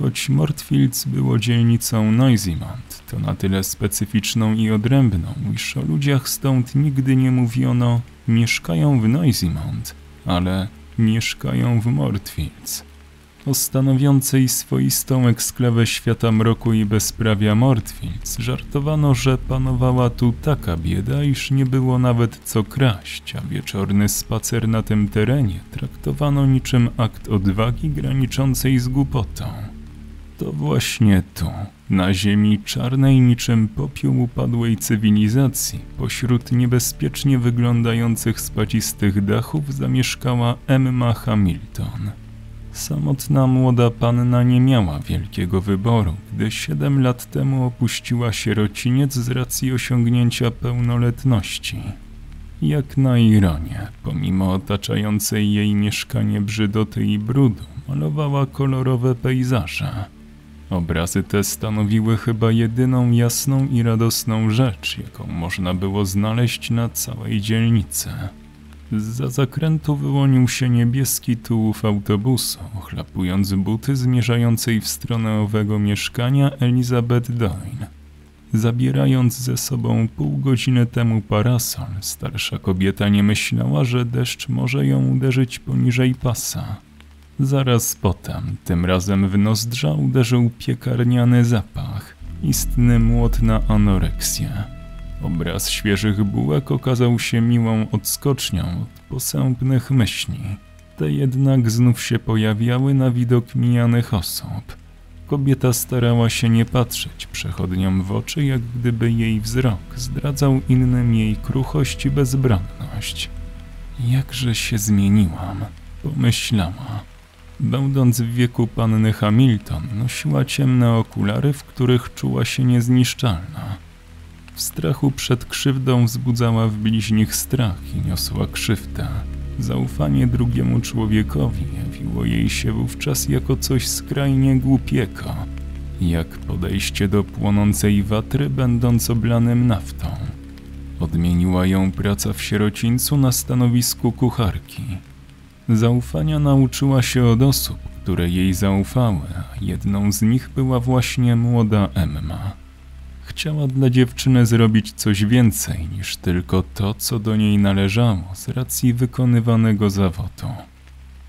Choć Mortfields było dzielnicą Noisymont, to na tyle specyficzną i odrębną, iż o ludziach stąd nigdy nie mówiono mieszkają w Noisymont, ale mieszkają w Mortfields. O stanowiącej swoistą eksklawę świata mroku i bezprawia Mortfields żartowano, że panowała tu taka bieda, iż nie było nawet co kraść, a wieczorny spacer na tym terenie traktowano niczym akt odwagi graniczącej z głupotą. To właśnie tu, na ziemi czarnej niczym popiół upadłej cywilizacji, pośród niebezpiecznie wyglądających spacistych dachów zamieszkała Emma Hamilton. Samotna młoda panna nie miała wielkiego wyboru, gdy siedem lat temu opuściła sierociniec z racji osiągnięcia pełnoletności. Jak na ironię, pomimo otaczającej jej mieszkanie brzydoty i brudu, malowała kolorowe pejzaże. Obrazy te stanowiły chyba jedyną jasną i radosną rzecz, jaką można było znaleźć na całej dzielnicy. Za zakrętu wyłonił się niebieski tułów autobusu, chlapując buty zmierzającej w stronę owego mieszkania Elizabeth Doyne. Zabierając ze sobą pół godziny temu parasol, starsza kobieta nie myślała, że deszcz może ją uderzyć poniżej pasa. Zaraz potem, tym razem w nozdrza uderzył piekarniany zapach, istny młot na anoreksję. Obraz świeżych bułek okazał się miłą odskocznią od posępnych myśli. Te jednak znów się pojawiały na widok mijanych osób. Kobieta starała się nie patrzeć przechodniom w oczy, jak gdyby jej wzrok zdradzał innym jej kruchość i bezbronność. Jakże się zmieniłam, pomyślała. Będąc w wieku panny Hamilton, nosiła ciemne okulary, w których czuła się niezniszczalna. W strachu przed krzywdą wzbudzała w bliźnich strach i niosła krzywdę. Zaufanie drugiemu człowiekowi jawiło jej się wówczas jako coś skrajnie głupiego, jak podejście do płonącej watry, będąc oblanym naftą. Odmieniła ją praca w sierocińcu na stanowisku kucharki. Zaufania nauczyła się od osób, które jej zaufały, a jedną z nich była właśnie młoda Emma. Chciała dla dziewczyny zrobić coś więcej niż tylko to, co do niej należało z racji wykonywanego zawodu.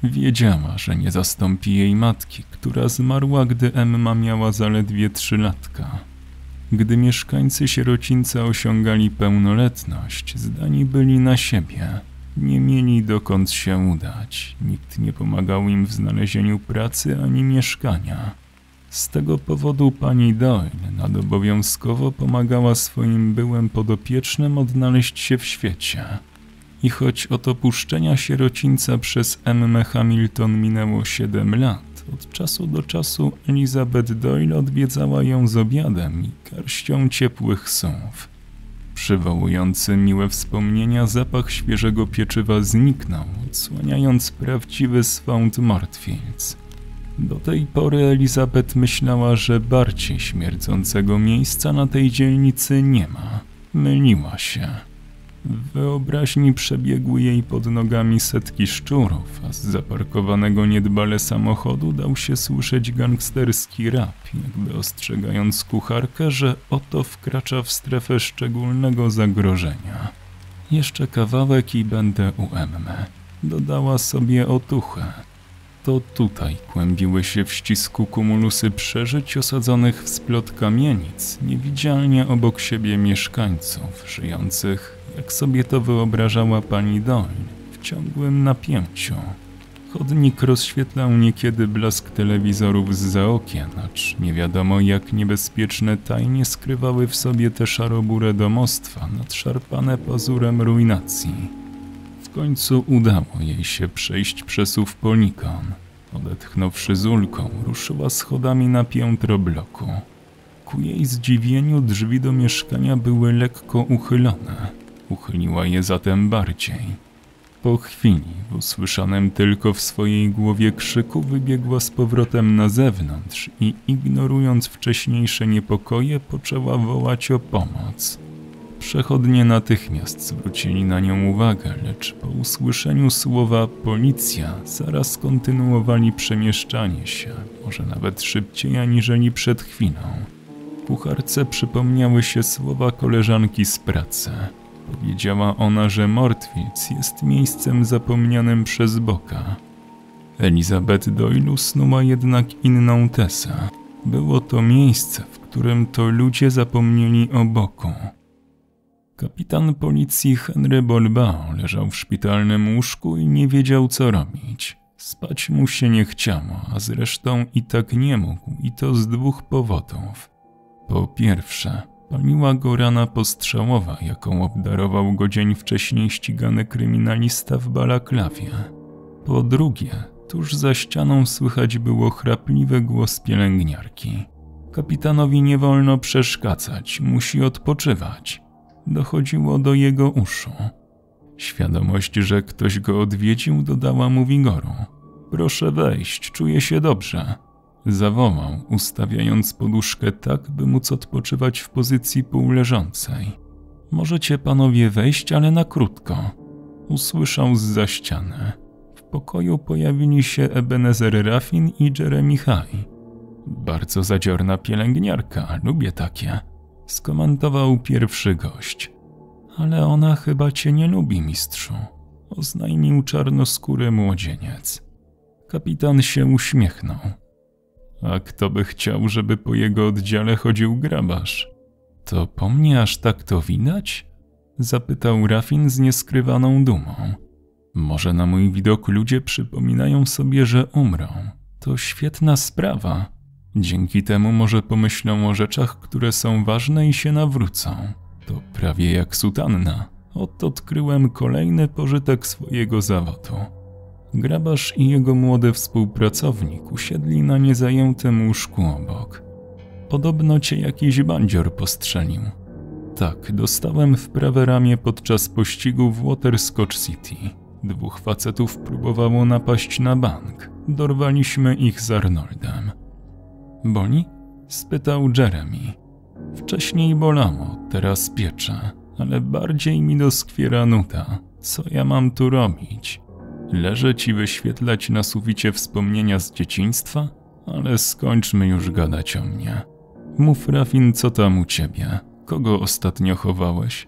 Wiedziała, że nie zastąpi jej matki, która zmarła, gdy Emma miała zaledwie trzy latka. Gdy mieszkańcy sierocińca osiągali pełnoletność, zdani byli na siebie. Nie mieli dokąd się udać, nikt nie pomagał im w znalezieniu pracy ani mieszkania. Z tego powodu pani Doyle nadobowiązkowo pomagała swoim byłym podopiecznym odnaleźć się w świecie. I choć od opuszczenia sierocińca przez M. Hamilton minęło siedem lat, od czasu do czasu Elizabeth Doyle odwiedzała ją z obiadem i garścią ciepłych słów. Przywołujący miłe wspomnienia zapach świeżego pieczywa zniknął, odsłaniając prawdziwy swąd Mortfields. Do tej pory Elizabeth myślała, że bardziej śmierdzącego miejsca na tej dzielnicy nie ma. Myliła się. W wyobraźni przebiegły jej pod nogami setki szczurów, a z zaparkowanego niedbale samochodu dał się słyszeć gangsterski rap, jakby ostrzegając kucharkę, że oto wkracza w strefę szczególnego zagrożenia. Jeszcze kawałek i będę u Emmy. Dodała sobie otuchę. To tutaj kłębiły się w ścisku kumulusy przeżyć osadzonych w splot kamienic, niewidzialnie obok siebie mieszkańców, żyjących, jak sobie to wyobrażała pani Doyle, w ciągłym napięciu. Chodnik rozświetlał niekiedy blask telewizorów z za okien, acz nie wiadomo jak niebezpieczne tajnie skrywały w sobie te szarobure domostwa nadszarpane pazurem ruinacji. W końcu udało jej się przejść przesuw ponikon. Odetchnąwszy z ulką, ruszyła schodami na piętro bloku. Ku jej zdziwieniu drzwi do mieszkania były lekko uchylone. Uchyliła je zatem bardziej. Po chwili, usłyszanym tylko w swojej głowie krzyku, wybiegła z powrotem na zewnątrz i ignorując wcześniejsze niepokoje, poczęła wołać o pomoc. Przechodnie natychmiast zwrócili na nią uwagę, lecz po usłyszeniu słowa policja zaraz kontynuowali przemieszczanie się, może nawet szybciej aniżeli przed chwilą. Kucharce przypomniały się słowa koleżanki z pracy. Powiedziała ona, że Mortwiec jest miejscem zapomnianym przez Boka. Elizabeth Doyle snuła jednak inną tezę. Było to miejsce, w którym to ludzie zapomnieli o Boku. Kapitan policji Henry Bolbao leżał w szpitalnym łóżku i nie wiedział co robić. Spać mu się nie chciało, a zresztą i tak nie mógł, i to z dwóch powodów. Po pierwsze, paliła go rana postrzałowa, jaką obdarował go dzień wcześniej ścigany kryminalista w balaklawie. Po drugie, tuż za ścianą słychać było chrapliwy głos pielęgniarki. Kapitanowi nie wolno przeszkadzać, musi odpoczywać. Dochodziło do jego uszu. Świadomość, że ktoś go odwiedził, dodała mu wigoru. Proszę wejść, czuję się dobrze. Zawołał, ustawiając poduszkę tak, by móc odpoczywać w pozycji półleżącej. Możecie panowie wejść, ale na krótko. Usłyszał z za ściany. W pokoju pojawili się Ebenezer Raffin i Jeremy High. Bardzo zadziorna pielęgniarka, lubię takie. Skomentował pierwszy gość. Ale ona chyba cię nie lubi, mistrzu. Oznajmił czarnoskóry młodzieniec. Kapitan się uśmiechnął. A kto by chciał, żeby po jego oddziale chodził grabarz? To po mnie aż tak to widać? Zapytał Rafin z nieskrywaną dumą. Może na mój widok ludzie przypominają sobie, że umrą. To świetna sprawa. Dzięki temu może pomyślą o rzeczach, które są ważne i się nawrócą. To prawie jak sutanna. Oto odkryłem kolejny pożytek swojego zawodu. Grabarz i jego młody współpracownik usiedli na niezajętym łóżku obok. Podobno cię jakiś bandzior postrzelił. Tak, dostałem w prawe ramię podczas pościgu w Waterscotch City. Dwóch facetów próbowało napaść na bank. Dorwaliśmy ich z Arnoldem. Boli? spytał Jeremy. Wcześniej bolało, teraz piecze, ale bardziej mi doskwiera nuta. Co ja mam tu robić? Leżeć i wyświetlać na suficie wspomnienia z dzieciństwa? Ale skończmy już gadać o mnie. Mów, Rafin, co tam u ciebie? Kogo ostatnio chowałeś?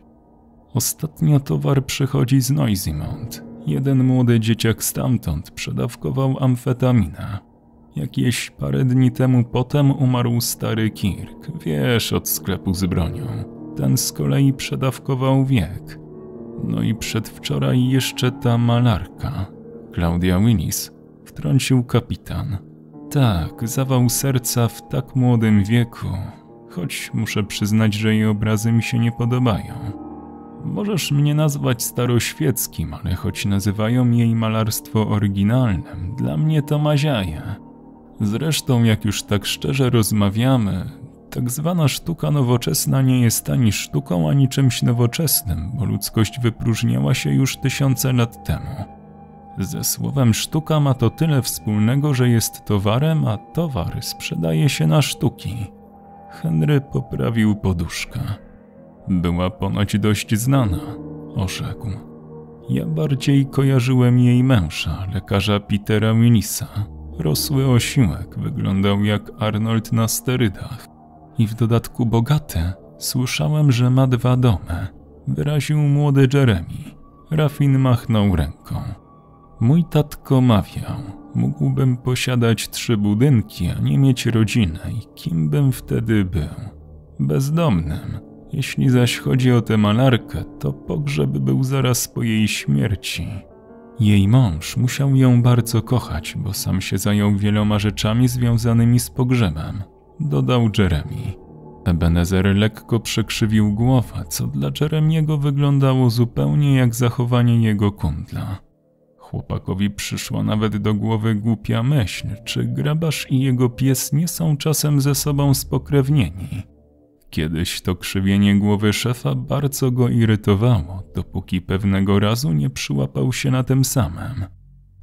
Ostatnio towar przychodzi z Noisimont. Jeden młody dzieciak stamtąd przedawkował amfetaminę. Jakieś parę dni temu potem umarł stary Kirk, wiesz, od sklepu z bronią. Ten z kolei przedawkował wiek. No i przedwczoraj jeszcze ta malarka, Claudia Willis, wtrącił kapitan. Tak, zawał serca w tak młodym wieku, choć muszę przyznać, że jej obrazy mi się nie podobają. Możesz mnie nazwać staroświeckim, ale choć nazywają jej malarstwo oryginalnym, dla mnie to maziaje. Zresztą, jak już tak szczerze rozmawiamy, tak zwana sztuka nowoczesna nie jest ani sztuką, ani czymś nowoczesnym, bo ludzkość wypróżniała się już tysiące lat temu. Ze słowem sztuka ma to tyle wspólnego, że jest towarem, a towar sprzedaje się na sztuki. Henry poprawił poduszkę. Była ponoć dość znana, orzekł. Ja bardziej kojarzyłem jej męża, lekarza Petera Willisa. Rosły osiłek, wyglądał jak Arnold na sterydach. I w dodatku bogaty. Słyszałem, że ma dwa domy. Wyraził młody Jeremy. Rafin machnął ręką. Mój tatko mawiał, mógłbym posiadać trzy budynki, a nie mieć rodziny i kim bym wtedy był? Bezdomnym. Jeśli zaś chodzi o tę malarkę, to pogrzeb był zaraz po jej śmierci. Jej mąż musiał ją bardzo kochać, bo sam się zajął wieloma rzeczami związanymi z pogrzebem, dodał Jeremy. Ebenezer lekko przekrzywił głowę, co dla Jeremiego wyglądało zupełnie jak zachowanie jego kundla. Chłopakowi przyszła nawet do głowy głupia myśl, czy grabarz i jego pies nie są czasem ze sobą spokrewnieni. Kiedyś to krzywienie głowy szefa bardzo go irytowało, dopóki pewnego razu nie przyłapał się na tym samym.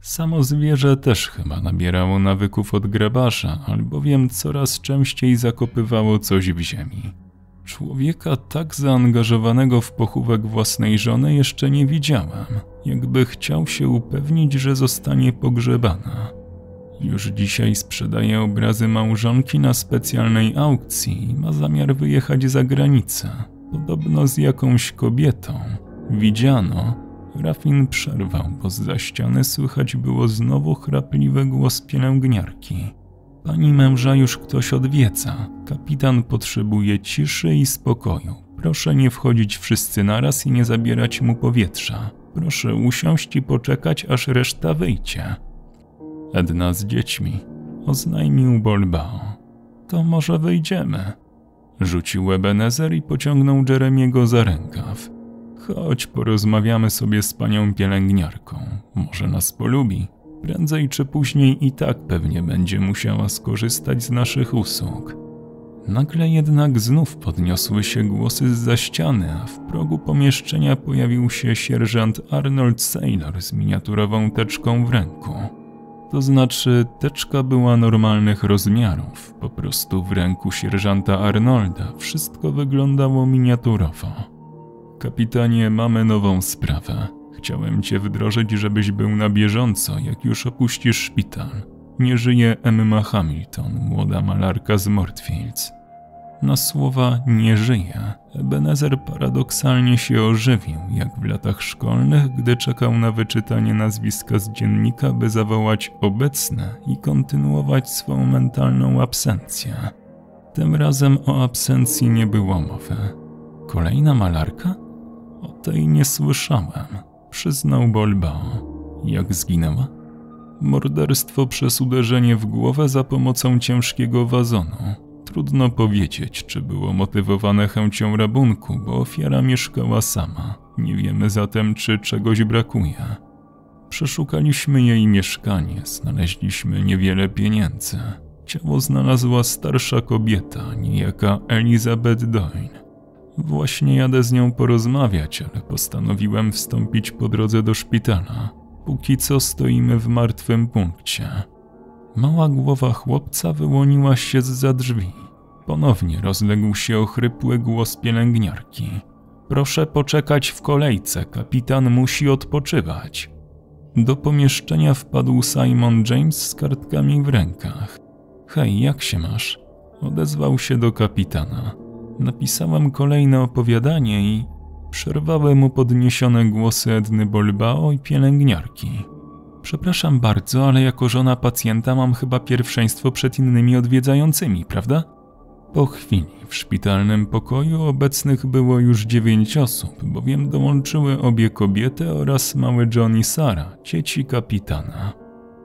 Samo zwierzę też chyba nabierało nawyków od grabarza, albowiem coraz częściej zakopywało coś w ziemi. Człowieka tak zaangażowanego w pochówek własnej żony jeszcze nie widziałem, jakby chciał się upewnić, że zostanie pogrzebana. Już dzisiaj sprzedaje obrazy małżonki na specjalnej aukcji i ma zamiar wyjechać za granicę, podobno z jakąś kobietą. Widziano, Rafin przerwał, bo za ściany słychać było znowu chrapliwy głos pielęgniarki. Pani męża już ktoś odwiedza. Kapitan potrzebuje ciszy i spokoju. Proszę nie wchodzić wszyscy naraz i nie zabierać mu powietrza. Proszę usiąść i poczekać, aż reszta wyjdzie. Edna z dziećmi oznajmił Bolbao. To może wyjdziemy. Rzucił Ebenezer i pociągnął Jeremiego za rękaw. Chodź, porozmawiamy sobie z panią pielęgniarką. Może nas polubi. Prędzej czy później i tak pewnie będzie musiała skorzystać z naszych usług. Nagle jednak znów podniosły się głosy z za ściany, a w progu pomieszczenia pojawił się sierżant Arnold Sailor z miniaturową teczką w ręku. To znaczy, teczka była normalnych rozmiarów, po prostu w ręku sierżanta Arnolda wszystko wyglądało miniaturowo. Kapitanie, mamy nową sprawę. Chciałem cię wdrożyć, żebyś był na bieżąco, jak już opuścisz szpital. Nie żyje Emma Hamilton, młoda malarka z Mortfields. Na słowa nie żyje, Ebenezer paradoksalnie się ożywił, jak w latach szkolnych, gdy czekał na wyczytanie nazwiska z dziennika, by zawołać obecne i kontynuować swą mentalną absencję. Tym razem o absencji nie było mowy. Kolejna malarka? O tej nie słyszałem, przyznał Bolbao. Jak zginęła? Morderstwo przez uderzenie w głowę za pomocą ciężkiego wazonu. Trudno powiedzieć, czy było motywowane chęcią rabunku, bo ofiara mieszkała sama. Nie wiemy zatem, czy czegoś brakuje. Przeszukaliśmy jej mieszkanie, znaleźliśmy niewiele pieniędzy. Ciało znalazła starsza kobieta, niejaka Elizabeth Doyne. Właśnie jadę z nią porozmawiać, ale postanowiłem wstąpić po drodze do szpitala. Póki co stoimy w martwym punkcie. Mała głowa chłopca wyłoniła się za drzwi. Ponownie rozległ się ochrypły głos pielęgniarki. Proszę poczekać w kolejce, kapitan musi odpoczywać. Do pomieszczenia wpadł Simon James z kartkami w rękach. Hej, jak się masz? Odezwał się do kapitana. Napisałem kolejne opowiadanie i przerwały mu podniesione głosy Edny Bolbao i pielęgniarki. Przepraszam bardzo, ale jako żona pacjenta mam chyba pierwszeństwo przed innymi odwiedzającymi, prawda? Po chwili w szpitalnym pokoju obecnych było już dziewięć osób, bowiem dołączyły obie kobiety oraz mały John i Sara, dzieci kapitana.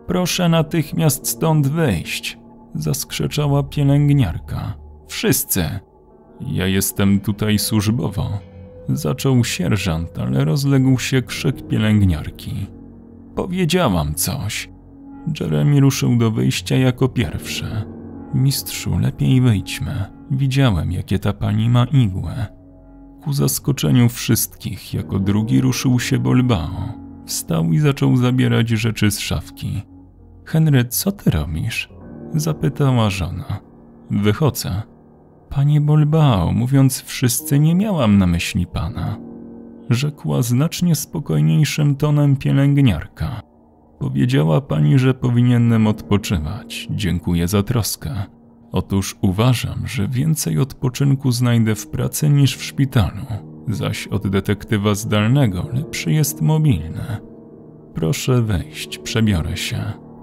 Proszę natychmiast stąd wyjść, zaskrzeczała pielęgniarka. Wszyscy! Ja jestem tutaj służbowo. Zaczął sierżant, ale rozległ się krzyk pielęgniarki. Powiedziałam coś. Jeremy ruszył do wyjścia jako pierwszy. Mistrzu, lepiej wyjdźmy. Widziałem, jakie ta pani ma igłę. Ku zaskoczeniu wszystkich, jako drugi ruszył się Bolbao. Wstał i zaczął zabierać rzeczy z szafki. Henry, co ty robisz? Zapytała żona. Wychodzę. Panie Bolbao, mówiąc wszyscy, nie miałam na myśli pana. Rzekła znacznie spokojniejszym tonem pielęgniarka. Powiedziała pani, że powinienem odpoczywać. Dziękuję za troskę. Otóż uważam, że więcej odpoczynku znajdę w pracy niż w szpitalu, zaś od detektywa zdalnego lepszy jest mobilny. Proszę wejść, przebiorę się.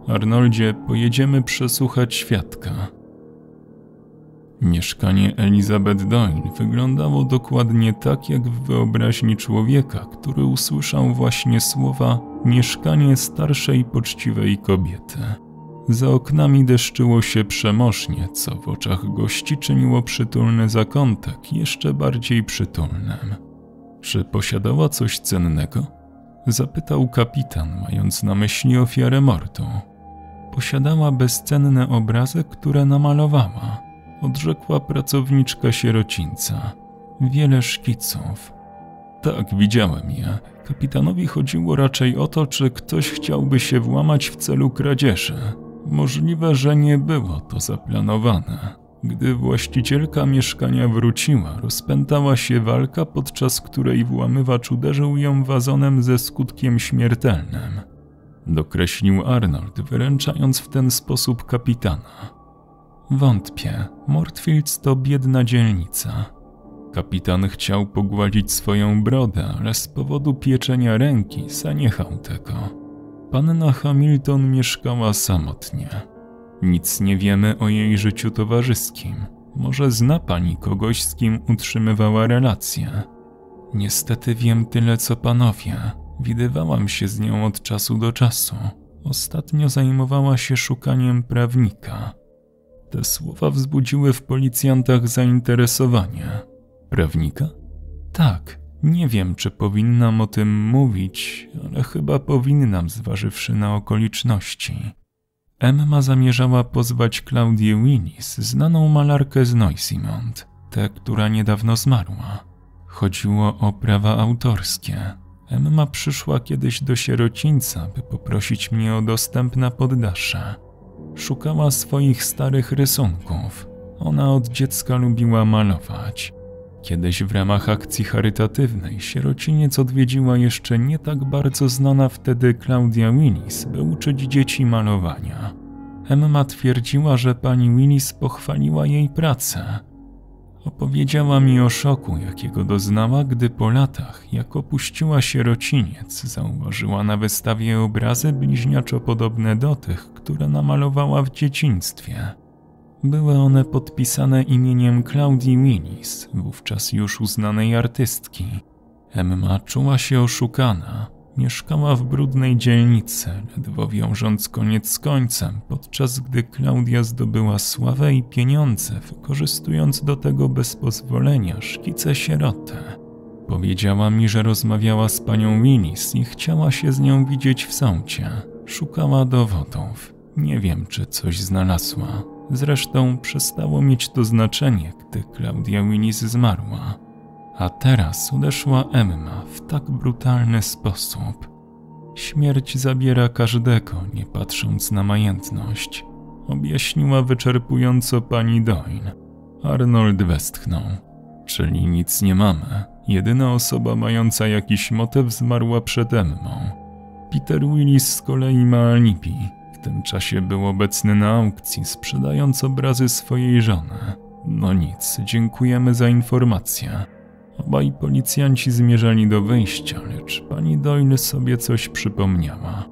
Arnoldzie, pojedziemy przesłuchać świadka. Mieszkanie Elizabeth Doyle wyglądało dokładnie tak, jak w wyobraźni człowieka, który usłyszał właśnie słowa mieszkanie starszej, poczciwej kobiety. Za oknami deszczyło się przemożnie, co w oczach gości czyniło przytulny zakątek jeszcze bardziej przytulnym. Czy posiadała coś cennego? Zapytał kapitan, mając na myśli ofiarę mordu. Posiadała bezcenne obrazy, które namalowała odrzekła pracowniczka sierocińca. Wiele szkiców. Tak, widziałem je. Kapitanowi chodziło raczej o to, czy ktoś chciałby się włamać w celu kradzieży. Możliwe, że nie było to zaplanowane. Gdy właścicielka mieszkania wróciła, rozpętała się walka, podczas której włamywacz uderzył ją wazonem ze skutkiem śmiertelnym. Dokreślił Arnold, wyręczając w ten sposób kapitana. Wątpię, Mortfields to biedna dzielnica. Kapitan chciał pogładzić swoją brodę, ale z powodu pieczenia ręki zaniechał tego. Panna Hamilton mieszkała samotnie. Nic nie wiemy o jej życiu towarzyskim. Może zna pani kogoś, z kim utrzymywała relacje? Niestety wiem tyle co panowie. Widywałam się z nią od czasu do czasu. Ostatnio zajmowała się szukaniem prawnika. Te słowa wzbudziły w policjantach zainteresowanie. Prawnika? Tak, nie wiem, czy powinnam o tym mówić, ale chyba powinnam, zważywszy na okoliczności. Emma zamierzała pozwać Claudię Willis, znaną malarkę z Noisimont, tę, która niedawno zmarła. Chodziło o prawa autorskie. Emma przyszła kiedyś do sierocińca, by poprosić mnie o dostęp na poddasze. Szukała swoich starych rysunków. Ona od dziecka lubiła malować. Kiedyś w ramach akcji charytatywnej sierociniec odwiedziła jeszcze nie tak bardzo znana wtedy Claudia Willis, by uczyć dzieci malowania. Emma twierdziła, że pani Willis pochwaliła jej pracę. Opowiedziała mi o szoku, jakiego doznała, gdy po latach, jak opuściła sierociniec, zauważyła na wystawie obrazy bliźniaczo podobne do tych, które namalowała w dzieciństwie. Były one podpisane imieniem Claudii Willis, wówczas już uznanej artystki. Emma czuła się oszukana. Mieszkała w brudnej dzielnicy, ledwo wiążąc koniec z końcem, podczas gdy Klaudia zdobyła sławę i pieniądze, wykorzystując do tego bez pozwolenia szkice sierotę. Powiedziała mi, że rozmawiała z panią Willis i chciała się z nią widzieć w sądzie. Szukała dowodów. Nie wiem, czy coś znalazła. Zresztą przestało mieć to znaczenie, gdy Klaudia Willis zmarła. A teraz odeszła Emma w tak brutalny sposób. Śmierć zabiera każdego, nie patrząc na majętność, objaśniła wyczerpująco pani Doyle. Arnold westchnął. Czyli nic nie mamy. Jedyna osoba mająca jakiś motyw zmarła przed Emmą. Peter Willis z kolei ma alibi tym czasie był obecny na aukcji, sprzedając obrazy swojej żony. No nic, dziękujemy za informację. Obaj policjanci zmierzali do wyjścia, lecz pani Doyle sobie coś przypomniała.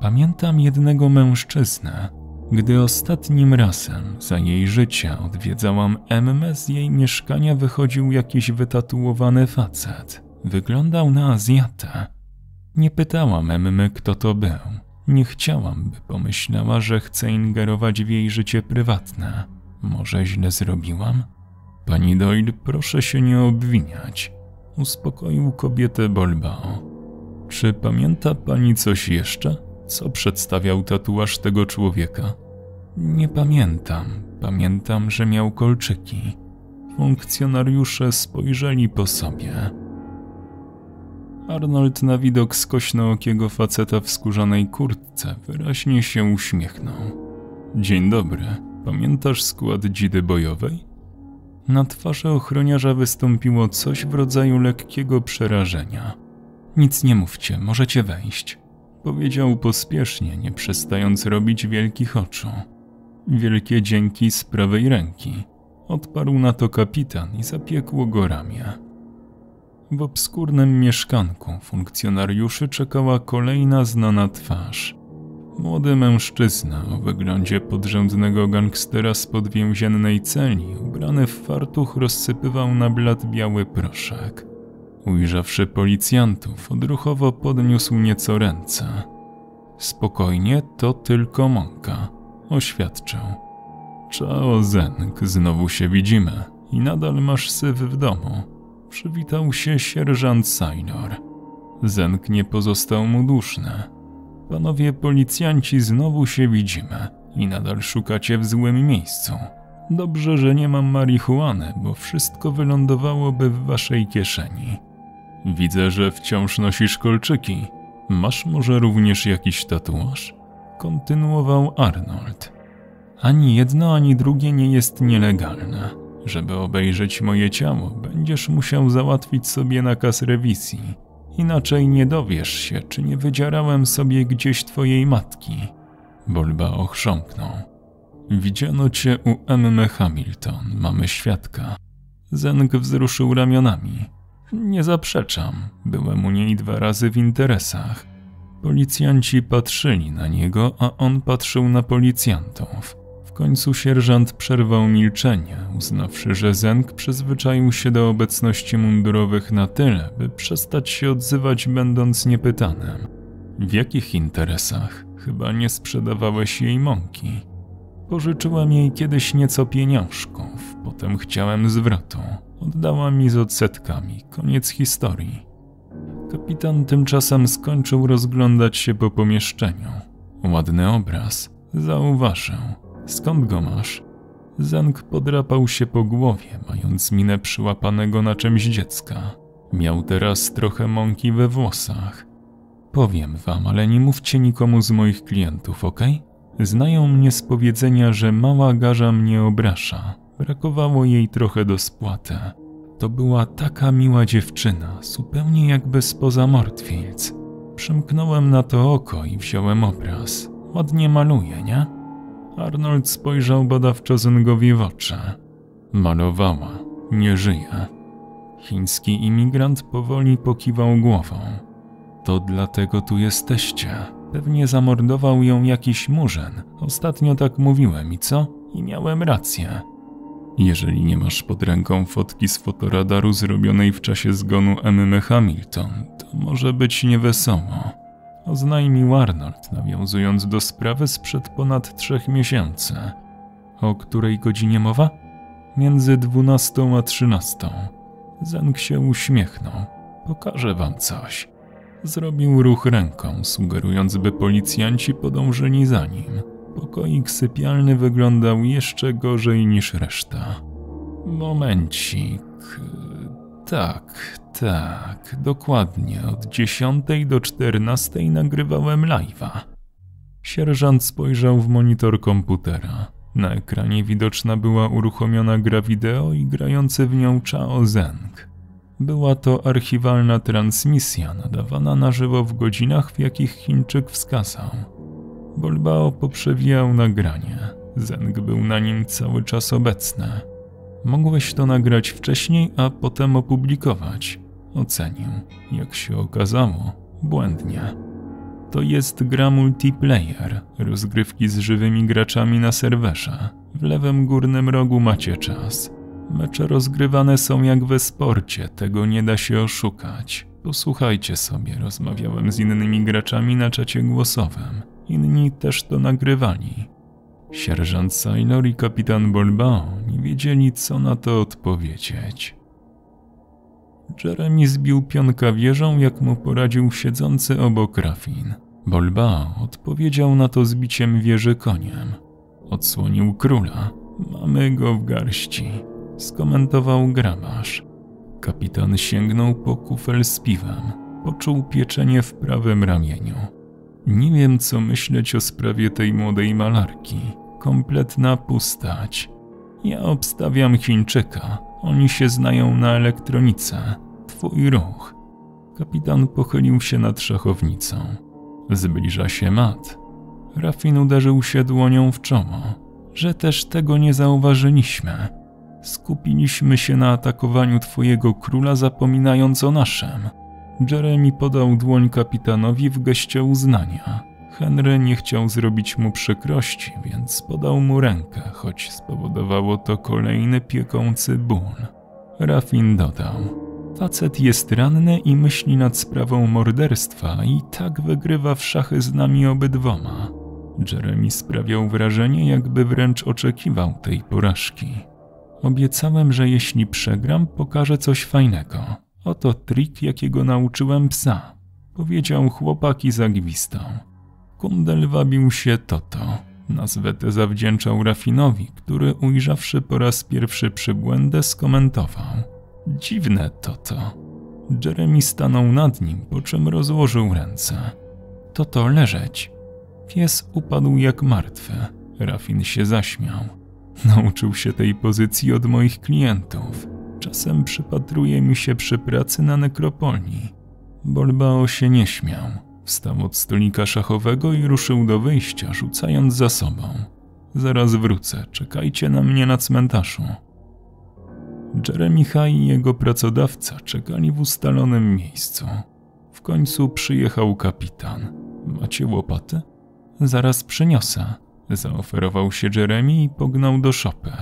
Pamiętam jednego mężczyznę. Gdy ostatnim razem za jej życia odwiedzałam Emmę, z jej mieszkania wychodził jakiś wytatuowany facet. Wyglądał na Azjatę. Nie pytałam Emmy, kto to był. Nie chciałam, by pomyślała, że chcę ingerować w jej życie prywatne. Może źle zrobiłam? Pani Doyle, proszę się nie obwiniać. Uspokoił kobietę Bolbao. Czy pamięta pani coś jeszcze? Co przedstawiał tatuaż tego człowieka? Nie pamiętam. Pamiętam, że miał kolczyki. Funkcjonariusze spojrzeli po sobie. Arnold na widok skośnookiego faceta w skórzanej kurtce wyraźnie się uśmiechnął. Dzień dobry, pamiętasz skład dzidy bojowej? Na twarzy ochroniarza wystąpiło coś w rodzaju lekkiego przerażenia. Nic nie mówcie, możecie wejść. Powiedział pospiesznie, nie przestając robić wielkich oczu. Wielkie dzięki z prawej ręki. Odparł na to kapitan i zapiekło go ramię. W obskurnym mieszkanku funkcjonariuszy czekała kolejna znana twarz. Młody mężczyzna o wyglądzie podrzędnego gangstera z podwięziennej celi, ubrany w fartuch, rozsypywał na blat biały proszek. Ujrzawszy policjantów, odruchowo podniósł nieco ręce. Spokojnie, to tylko mąka, oświadczył. Czao Zenk, znowu się widzimy i nadal masz syf w domu przywitał się sierżant Sainor. Zenk nie pozostał mu duszny. Panowie policjanci, znowu się widzimy i nadal szukacie w złym miejscu. Dobrze, że nie mam marihuany, bo wszystko wylądowałoby w waszej kieszeni. Widzę, że wciąż nosisz kolczyki. Masz może również jakiś tatuaż? Kontynuował Arnold. Ani jedno, ani drugie nie jest nielegalne. Żeby obejrzeć moje ciało, będziesz musiał załatwić sobie nakaz rewizji. Inaczej nie dowiesz się, czy nie wydzierałem sobie gdzieś twojej matki. Bolba ochrząknął. Widziano cię u M. Hamilton, mamy świadka. Zenk wzruszył ramionami. Nie zaprzeczam, byłem u niej dwa razy w interesach. Policjanci patrzyli na niego, a on patrzył na policjantów. W końcu sierżant przerwał milczenie, uznawszy, że Zenk przyzwyczaił się do obecności mundurowych na tyle, by przestać się odzywać, będąc niepytanym. W jakich interesach? Chyba nie sprzedawałeś jej mąki. Pożyczyłem jej kiedyś nieco pieniążków, potem chciałem zwrotu. Oddała mi z odsetkami. Koniec historii. Kapitan tymczasem skończył rozglądać się po pomieszczeniu. Ładny obraz. Zauważę. Skąd go masz? Zenk podrapał się po głowie, mając minę przyłapanego na czymś dziecka. Miał teraz trochę mąki we włosach. Powiem wam, ale nie mówcie nikomu z moich klientów, ok? Znają mnie z powiedzenia, że mała garza mnie obrasza. Brakowało jej trochę do spłaty. To była taka miła dziewczyna, zupełnie jakby spoza Mortfields. Przymknąłem na to oko i wziąłem obraz. Ładnie maluje, nie? Arnold spojrzał badawczo Zengowi w oczy. Malowała, nie żyje. Chiński imigrant powoli pokiwał głową. To dlatego tu jesteście. Pewnie zamordował ją jakiś murzyn. Ostatnio tak mówiłem i co? I miałem rację. Jeżeli nie masz pod ręką fotki z fotoradaru zrobionej w czasie zgonu Emmy Hamilton, to może być niewesoło. Oznajmił Arnold, nawiązując do sprawy sprzed ponad trzech miesięcy. O której godzinie mowa? Między dwunastą a trzynastą. Zenk się uśmiechnął. Pokażę wam coś. Zrobił ruch ręką, sugerując, by policjanci podążyli za nim. Pokoik sypialny wyglądał jeszcze gorzej niż reszta. Momencik. Tak, tak, dokładnie. Od 10 do 14 nagrywałem live'a. Sierżant spojrzał w monitor komputera. Na ekranie widoczna była uruchomiona gra wideo i grający w nią Chao Zeng. Była to archiwalna transmisja nadawana na żywo w godzinach, w jakich Chińczyk wskazał. Bolbao poprzewijał nagranie. Zeng był na nim cały czas obecny. Mogłeś to nagrać wcześniej, a potem opublikować. Ocenił. Jak się okazało, błędnie. To jest gra multiplayer, rozgrywki z żywymi graczami na serwerze. W lewym górnym rogu macie czas. Mecze rozgrywane są jak we sporcie, tego nie da się oszukać. Posłuchajcie sobie, rozmawiałem z innymi graczami na czacie głosowym. Inni też to nagrywali. Sierżant Sailor i kapitan Bolbao nie wiedzieli, co na to odpowiedzieć. Jeremy zbił pionka wieżą, jak mu poradził siedzący obok Rafin. Bolbao odpowiedział na to zbiciem wieży koniem. Odsłonił króla. Mamy go w garści. Skomentował grabarz. Kapitan sięgnął po kufel z piwem. Poczuł pieczenie w prawym ramieniu. Nie wiem, co myśleć o sprawie tej młodej malarki. Kompletna pustać. Ja obstawiam Chińczyka. Oni się znają na elektronice. Twój ruch. Kapitan pochylił się nad szachownicą. Zbliża się mat. Rafin uderzył się dłonią w czoło, że też tego nie zauważyliśmy. Skupiliśmy się na atakowaniu twojego króla, zapominając o naszym. Jeremy podał dłoń kapitanowi w geście uznania. Henry nie chciał zrobić mu przykrości, więc podał mu rękę, choć spowodowało to kolejny piekący ból. Rafin dodał: Facet jest ranny i myśli nad sprawą morderstwa i tak wygrywa w szachy z nami obydwoma. Jeremy sprawiał wrażenie, jakby wręcz oczekiwał tej porażki. Obiecałem, że jeśli przegram, pokażę coś fajnego. Oto trik, jakiego nauczyłem psa, powiedział chłopak i zagwistał. Kundel wabił się Toto. Nazwę tę zawdzięczał Rafinowi, który ujrzawszy po raz pierwszy przybłędę skomentował. Dziwne Toto. Jeremy stanął nad nim, po czym rozłożył ręce. Toto leżeć. Pies upadł jak martwy. Rafin się zaśmiał. Nauczył się tej pozycji od moich klientów. Czasem przypatruje mi się przy pracy na nekropolii. Bolbao się nie śmiał. Wstał od stolika szachowego i ruszył do wyjścia, rzucając za sobą. Zaraz wrócę, czekajcie na mnie na cmentarzu. Jeremy High i jego pracodawca czekali w ustalonym miejscu. W końcu przyjechał kapitan. Macie łopaty? Zaraz przyniosę. Zaoferował się Jeremy i pognał do szopy.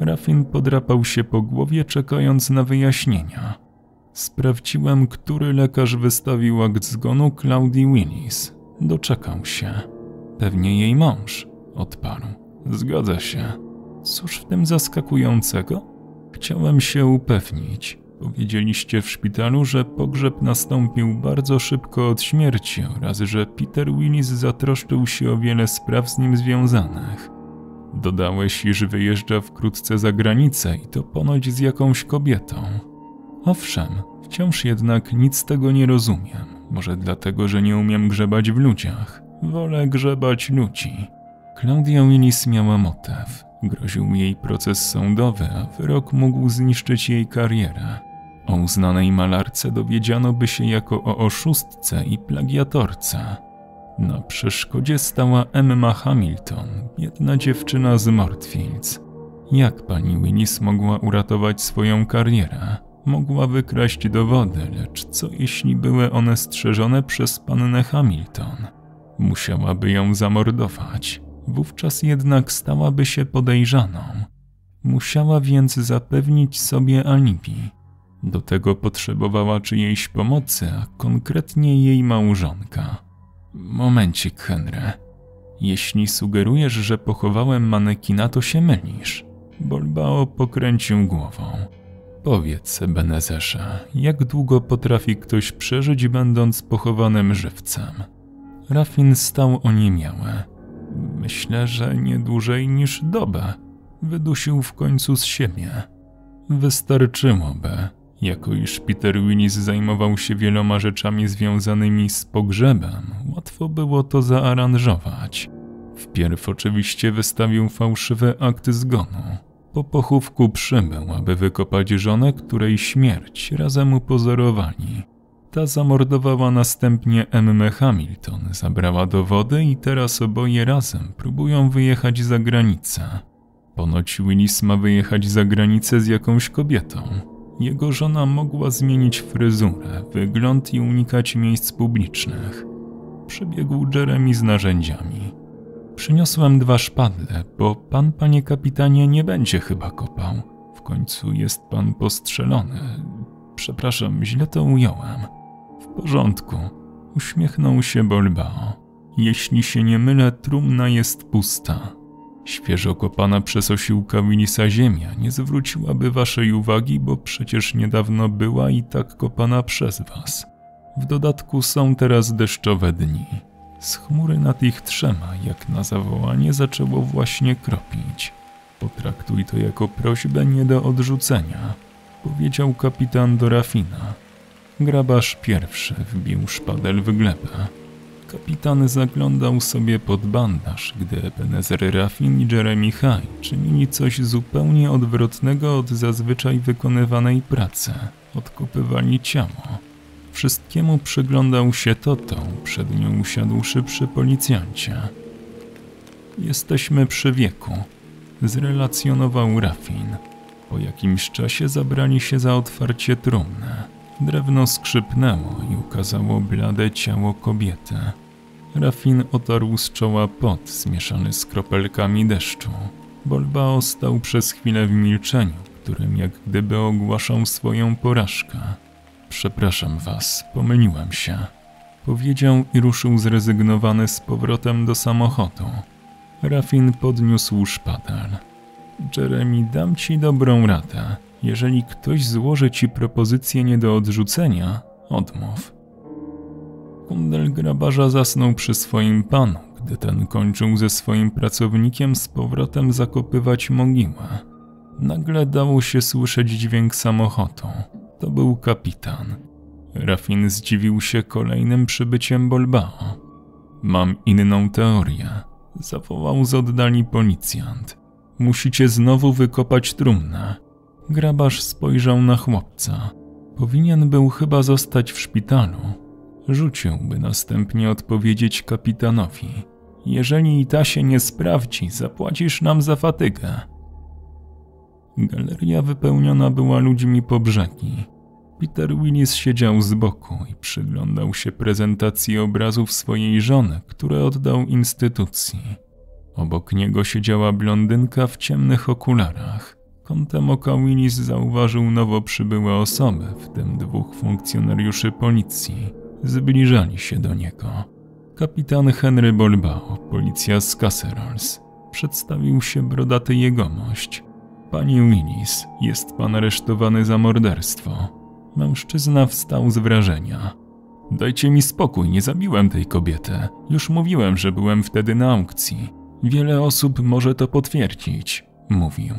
Rafin podrapał się po głowie, czekając na wyjaśnienia. Sprawdziłem, który lekarz wystawił akt zgonu Claudii Willis. Doczekał się. Pewnie jej mąż, odparł. Zgadza się. Cóż w tym zaskakującego? Chciałem się upewnić. Powiedzieliście w szpitalu, że pogrzeb nastąpił bardzo szybko od śmierci oraz że Peter Willis zatroszczył się o wiele spraw z nim związanych. Dodałeś, iż wyjeżdża wkrótce za granicę i to ponoć z jakąś kobietą. Owszem, wciąż jednak nic z tego nie rozumiem. Może dlatego, że nie umiem grzebać w ludziach. Wolę grzebać ludzi. Claudia Willis miała motyw. Groził jej proces sądowy, a wyrok mógł zniszczyć jej karierę. O uznanej malarce dowiedziano by się jako o oszustce i plagiatorce. Na przeszkodzie stała Emma Hamilton, jedna dziewczyna z Mortfields. Jak pani Willis mogła uratować swoją karierę? Mogła wykraść dowody, lecz co jeśli były one strzeżone przez pannę Hamilton? Musiałaby ją zamordować. Wówczas jednak stałaby się podejrzaną. Musiała więc zapewnić sobie alibi. Do tego potrzebowała czyjejś pomocy, a konkretnie jej małżonka. Momencik, Henry. Jeśli sugerujesz, że pochowałem manekina, to się mylisz. Bolbao pokręcił głową. Powiedz, Benezesza, jak długo potrafi ktoś przeżyć, będąc pochowanym żywcem? Rafin stał oniemiały. Myślę, że nie dłużej niż dobę. Wydusił w końcu z siebie. Wystarczyłoby, jako iż Peter Willis zajmował się wieloma rzeczami związanymi z pogrzebem, łatwo było to zaaranżować. Wpierw oczywiście wystawił fałszywy akt zgonu. Po pochówku przybył, aby wykopać żonę, której śmierć razem upozorowali. Ta zamordowała następnie Emmę Hamilton, zabrała dowody i teraz oboje razem próbują wyjechać za granicę. Ponoć Willis ma wyjechać za granicę z jakąś kobietą. Jego żona mogła zmienić fryzurę, wygląd i unikać miejsc publicznych. Przybiegł Jeremy z narzędziami. Przyniosłem dwa szpadle, bo pan, panie kapitanie, nie będzie chyba kopał. W końcu jest pan postrzelony. Przepraszam, źle to ująłem. W porządku, uśmiechnął się Bolbao. Jeśli się nie mylę, trumna jest pusta. Świeżo kopana przez osiłka Willisa ziemia nie zwróciłaby waszej uwagi, bo przecież niedawno była i tak kopana przez was. W dodatku są teraz deszczowe dni. Z chmury nad ich trzema, jak na zawołanie, zaczęło właśnie kropić. Potraktuj to jako prośbę nie do odrzucenia, powiedział kapitan do Rafina. Grabarz pierwszy wbił szpadel w glebę. Kapitan zaglądał sobie pod bandaż, gdy Ebenezer Raffin i Jeremy High czynili coś zupełnie odwrotnego od zazwyczaj wykonywanej pracy. Odkopywali ciało. Wszystkiemu przyglądał się Toto, przed nią usiadłszy przy policjancie. Jesteśmy przy wieku, zrelacjonował Raffin. Po jakimś czasie zabrali się za otwarcie trumny. Drewno skrzypnęło i ukazało blade ciało kobiety. Rafin otarł z czoła pot zmieszany z kropelkami deszczu. Bolbao stał przez chwilę w milczeniu, którym jak gdyby ogłaszał swoją porażkę. Przepraszam was, pomyliłem się. Powiedział i ruszył zrezygnowany z powrotem do samochodu. Rafin podniósł szpadel. Jeremy, dam ci dobrą radę. Jeżeli ktoś złoży ci propozycję nie do odrzucenia, odmów. Kundel grabarza zasnął przy swoim panu, gdy ten kończył ze swoim pracownikiem z powrotem zakopywać mogiłę. Nagle dało się słyszeć dźwięk samochodu. To był kapitan. Rafin zdziwił się kolejnym przybyciem Bolbao. Mam inną teorię. Zawołał z oddali policjant. Musicie znowu wykopać trumnę. Grabarz spojrzał na chłopca. Powinien był chyba zostać w szpitalu. Rzuciłby następnie odpowiedzieć kapitanowi. Jeżeli i ta się nie sprawdzi, zapłacisz nam za fatygę. Galeria wypełniona była ludźmi po brzegi. Peter Willis siedział z boku i przyglądał się prezentacji obrazów swojej żony, które oddał instytucji. Obok niego siedziała blondynka w ciemnych okularach. Kątem oka Willis zauważył nowo przybyłe osoby, w tym dwóch funkcjonariuszy policji. Zbliżali się do niego. Kapitan Henry Bolbao, policja z Casserals. Przedstawił się brodaty jegomość. Pani Willis, jest pan aresztowany za morderstwo. Mężczyzna wstał z wrażenia. Dajcie mi spokój, nie zabiłem tej kobiety. Już mówiłem, że byłem wtedy na aukcji. Wiele osób może to potwierdzić, mówił.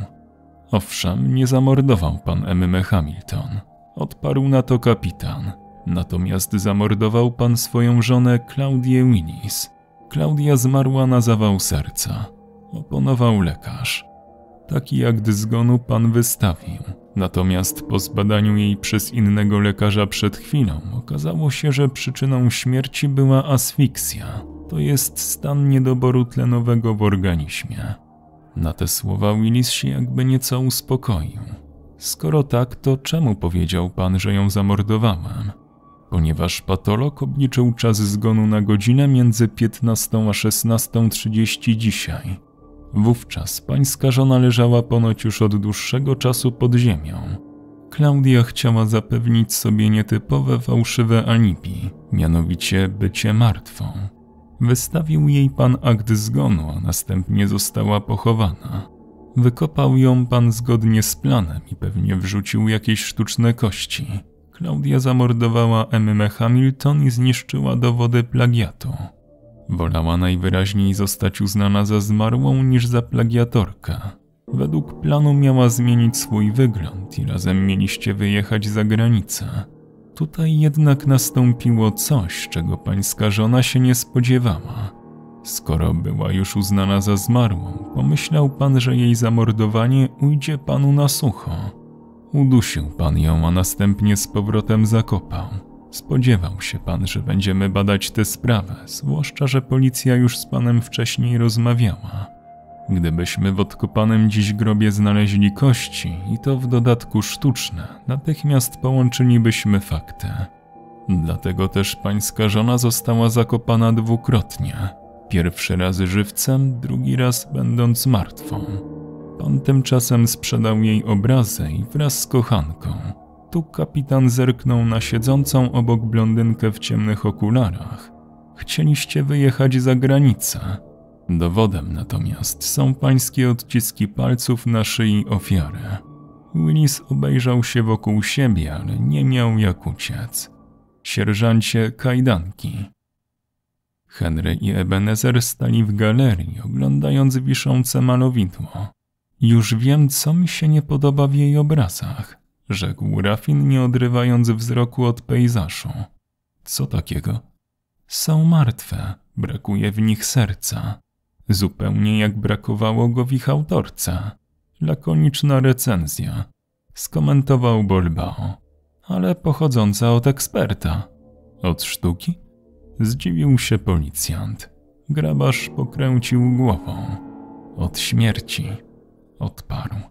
Owszem, nie zamordował pan Emmy Hamilton. Odparł na to kapitan. Natomiast zamordował pan swoją żonę Claudię Willis. Klaudia zmarła na zawał serca. Oponował lekarz. Taki akt zgonu pan wystawił. Natomiast po zbadaniu jej przez innego lekarza przed chwilą okazało się, że przyczyną śmierci była asfiksja, to jest stan niedoboru tlenowego w organizmie. Na te słowa Willis się jakby nieco uspokoił. Skoro tak, to czemu powiedział pan, że ją zamordowałem? Ponieważ patolog obliczył czas zgonu na godzinę między 15 a 16.30 dzisiaj. Wówczas pańska żona leżała ponoć już od dłuższego czasu pod ziemią. Klaudia chciała zapewnić sobie nietypowe fałszywe alibi, mianowicie bycie martwą. Wystawił jej pan akt zgonu, a następnie została pochowana. Wykopał ją pan zgodnie z planem i pewnie wrzucił jakieś sztuczne kości. Klaudia zamordowała Emmę Hamilton i zniszczyła dowody plagiatu. Wolała najwyraźniej zostać uznana za zmarłą niż za plagiatorkę. Według planu miała zmienić swój wygląd i razem mieliście wyjechać za granicę. Tutaj jednak nastąpiło coś, czego pańska żona się nie spodziewała. Skoro była już uznana za zmarłą, pomyślał pan, że jej zamordowanie ujdzie panu na sucho. Udusił pan ją, a następnie z powrotem zakopał. Spodziewał się pan, że będziemy badać tę sprawę, zwłaszcza, że policja już z panem wcześniej rozmawiała. Gdybyśmy w odkopanym dziś grobie znaleźli kości, i to w dodatku sztuczne, natychmiast połączylibyśmy fakty. Dlatego też pańska żona została zakopana dwukrotnie. Pierwszy raz żywcem, drugi raz będąc martwą. Pan tymczasem sprzedał jej obrazy i wraz z kochanką. Tu kapitan zerknął na siedzącą obok blondynkę w ciemnych okularach. Chcieliście wyjechać za granicę Dowodem natomiast są pańskie odciski palców na szyi ofiary. Willis obejrzał się wokół siebie, ale nie miał jak uciec. Sierżancie kajdanki. Henry i Ebenezer stali w galerii, oglądając wiszące malowidło. Już wiem, co mi się nie podoba w jej obrazach, rzekł Rafin, nie odrywając wzroku od pejzażu. Co takiego? Są martwe, brakuje w nich serca. Zupełnie jak brakowało go w ich autorce. Lakoniczna recenzja. Skomentował Bolbao, ale pochodząca od eksperta. Od sztuki? Zdziwił się policjant. Grabarz pokręcił głową. Od śmierci. Odparł.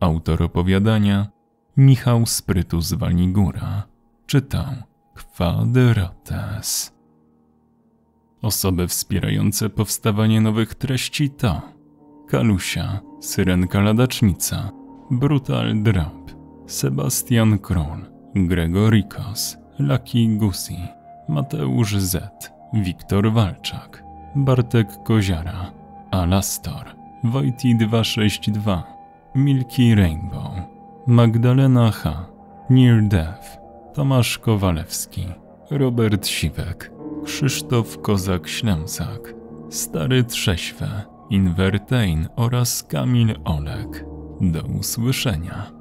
Autor opowiadania Michał Sprytu z Waligura czytał Quadrates. Osoby wspierające powstawanie nowych treści to Kalusia, Syrenka Ladacznica, Brutal Drop, Sebastian Król, Gregorikos, Lucky Gusi, Mateusz Z, Wiktor Walczak, Bartek Koziara, Alastor, Wojti 262, Milky Rainbow, Magdalena H, Near Death, Tomasz Kowalewski, Robert Siwek, Krzysztof Kozak-Ślęsak, Stary Trześwe, Inwertein oraz Kamil Olek. Do usłyszenia.